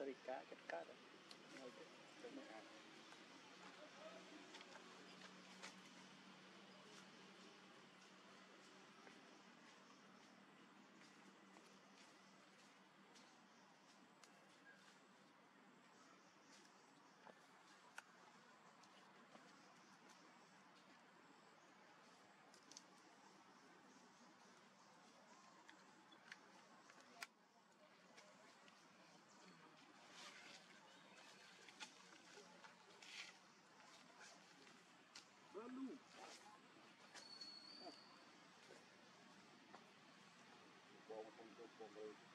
Kat cara. Buffalo.